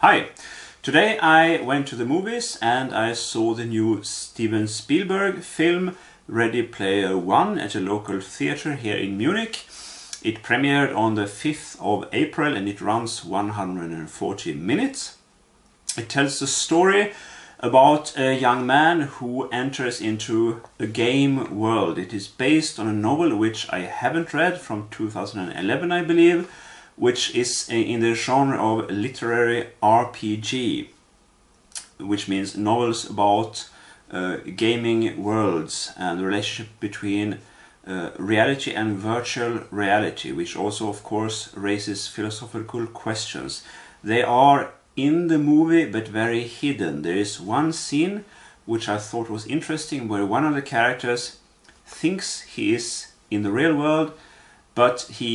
Hi! Today I went to the movies and I saw the new Steven Spielberg film Ready Player One at a local theater here in Munich. It premiered on the 5th of April and it runs 140 minutes. It tells the story about a young man who enters into a game world. It is based on a novel which I haven't read from 2011, I believe, which is in the genre of literary RPG, which means novels about uh, gaming worlds and the relationship between uh, reality and virtual reality, which also, of course, raises philosophical questions. They are in the movie but very hidden. There is one scene which I thought was interesting where one of the characters thinks he is in the real world but he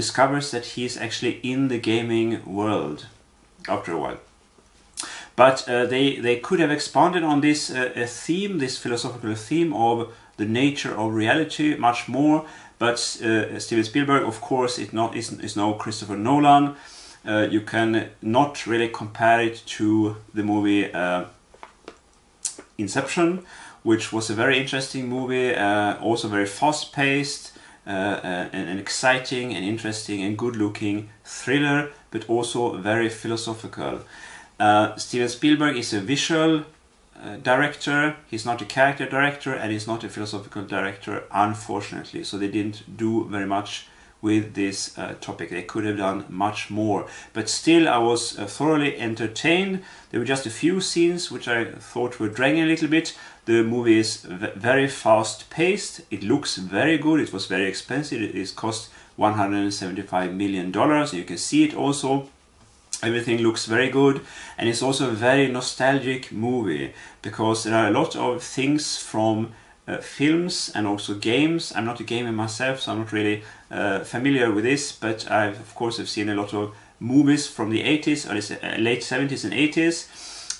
discovers that he is actually in the gaming world after a while. But uh, they, they could have expanded on this uh, theme, this philosophical theme of the nature of reality much more. But uh, Steven Spielberg, of course, it not, is, is no Christopher Nolan uh, you can not really compare it to the movie uh, Inception, which was a very interesting movie, uh, also very fast paced. Uh, uh, and an exciting and interesting and good looking thriller, but also very philosophical. Uh, Steven Spielberg is a visual director, he's not a character director, and he's not a philosophical director, unfortunately. So they didn't do very much with this uh, topic. They could have done much more. But still, I was uh, thoroughly entertained. There were just a few scenes which I thought were dragging a little bit. The movie is very fast paced. It looks very good. It was very expensive. It is cost 175 million dollars. You can see it also. Everything looks very good, and it's also a very nostalgic movie because there are a lot of things from uh, films and also games. I'm not a gamer myself, so I'm not really uh, familiar with this, but I of course have seen a lot of movies from the 80s or uh, late 70s and 80s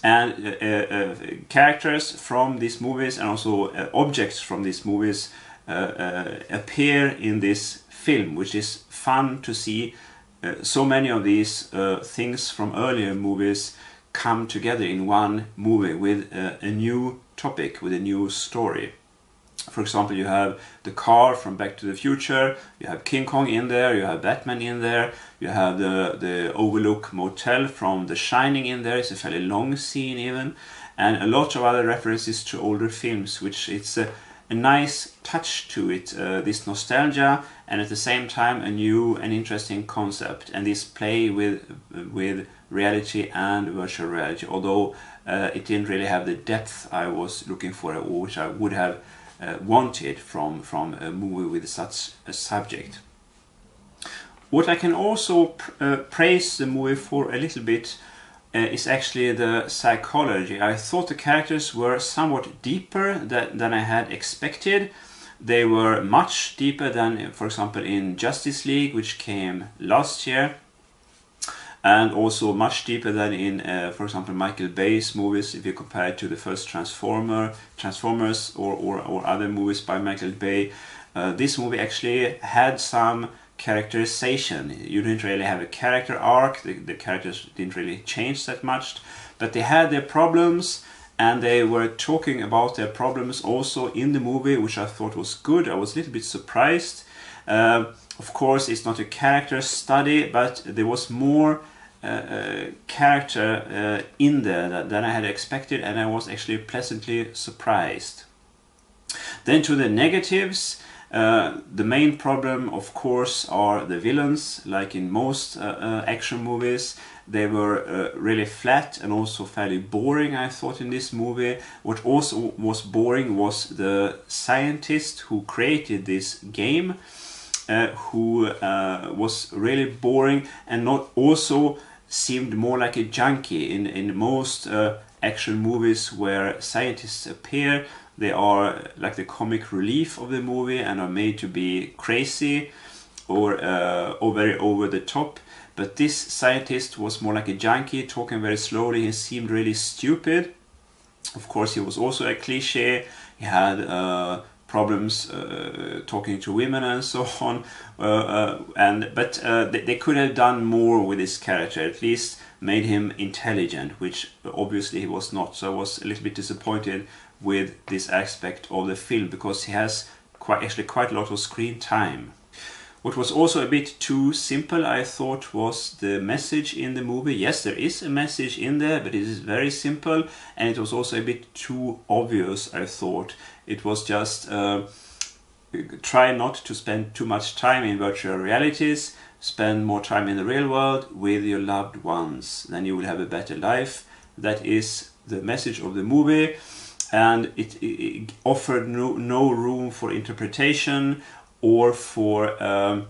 and uh, uh, characters from these movies and also objects from these movies appear in this film, which is fun to see so many of these things from earlier movies come together in one movie with a new topic, with a new story. For example, you have the car from Back to the Future, you have King Kong in there, you have Batman in there, you have the, the Overlook Motel from The Shining in there, it's a fairly long scene even, and a lot of other references to older films, which it's a, a nice touch to it, uh, this nostalgia, and at the same time a new and interesting concept, and this play with, with reality and virtual reality, although uh, it didn't really have the depth I was looking for, or which I would have wanted from, from a movie with such a subject. What I can also pr uh, praise the movie for a little bit uh, is actually the psychology. I thought the characters were somewhat deeper that, than I had expected. They were much deeper than, for example, in Justice League, which came last year and also much deeper than in, uh, for example, Michael Bay's movies. If you compare it to the first Transformer, Transformers, or, or, or other movies by Michael Bay, uh, this movie actually had some characterization. You didn't really have a character arc. The, the characters didn't really change that much, but they had their problems and they were talking about their problems also in the movie, which I thought was good. I was a little bit surprised. Uh, of course, it's not a character study, but there was more uh, character uh, in there than I had expected, and I was actually pleasantly surprised. Then to the negatives, uh, the main problem, of course, are the villains. Like in most uh, uh, action movies, they were uh, really flat and also fairly boring. I thought in this movie. What also was boring was the scientist who created this game, who was really boring and not also seemed more like a junkie in, in most uh, action movies where scientists appear. They are like the comic relief of the movie and are made to be crazy or, uh, or very over the top. But this scientist was more like a junkie, talking very slowly. He seemed really stupid. Of course, he was also a cliche. He had uh, problems uh, talking to women and so on. Uh, uh, and but they, they, could have done more with this character. At least made him intelligent, which obviously he was not. So I was a little bit disappointed with this aspect of the film because he has quite actually quite a lot of screen time. What was also a bit too simple, I thought, was the message in the movie. Yes, there is a message in there, but it is very simple, and it was also a bit too obvious, I thought. It was just uh, try not to spend too much time in virtual realities, spend more time in the real world with your loved ones, then you will have a better life. That is the message of the movie and it, it, offered no, no room for interpretation or for um,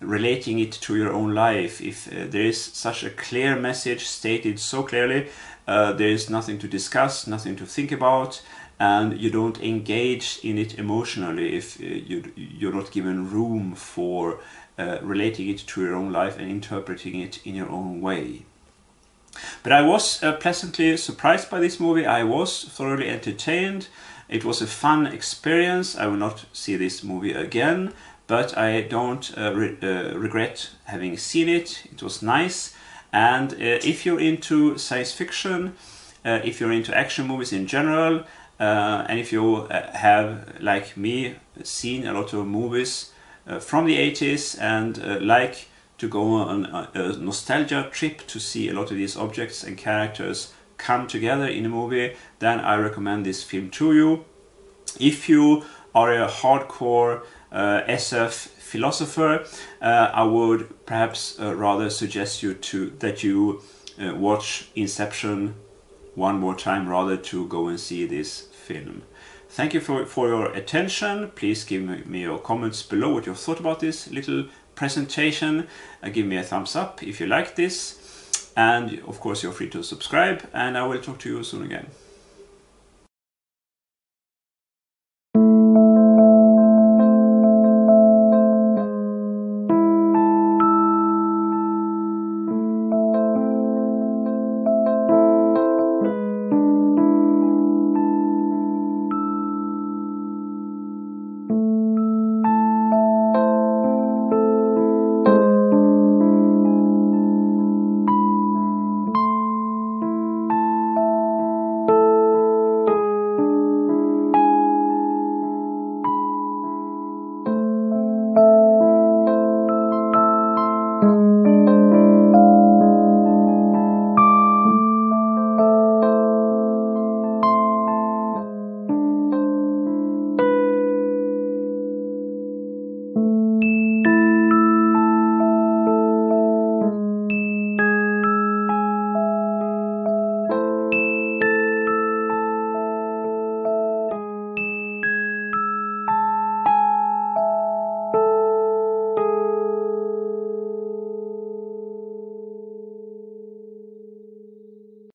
relating it to your own life. If uh, there is such a clear message stated so clearly, uh, there is nothing to discuss, nothing to think about, and you don't engage in it emotionally if uh, you, you're not given room for uh, relating it to your own life and interpreting it in your own way. But I was uh, pleasantly surprised by this movie. I was thoroughly entertained. It was a fun experience. I will not see this movie again, but I don't uh, re uh, regret having seen it. It was nice. And uh, if you're into science fiction, uh, if you're into action movies in general, uh, and if you uh, have, like me, seen a lot of movies from the 80s and like to go on a nostalgia trip to see a lot of these objects and characters come together in a movie, then I recommend this film to you. If you are a hardcore uh, SF philosopher, uh, I would perhaps uh, rather suggest you to that you uh, watch Inception one more time rather to go and see this film. Thank you for, for your attention. Please give me, your comments below what you thought about this little presentation. Uh, give me a thumbs up if you like this. And of course, you're free to subscribe, and I will talk to you soon again.